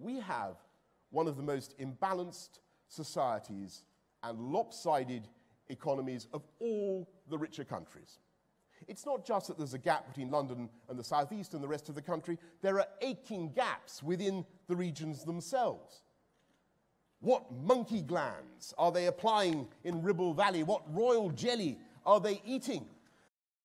we have one of the most imbalanced societies and lopsided economies of all the richer countries. It's not just that there's a gap between London and the southeast and the rest of the country, there are aching gaps within the regions themselves. What monkey glands are they applying in Ribble Valley? What royal jelly are they eating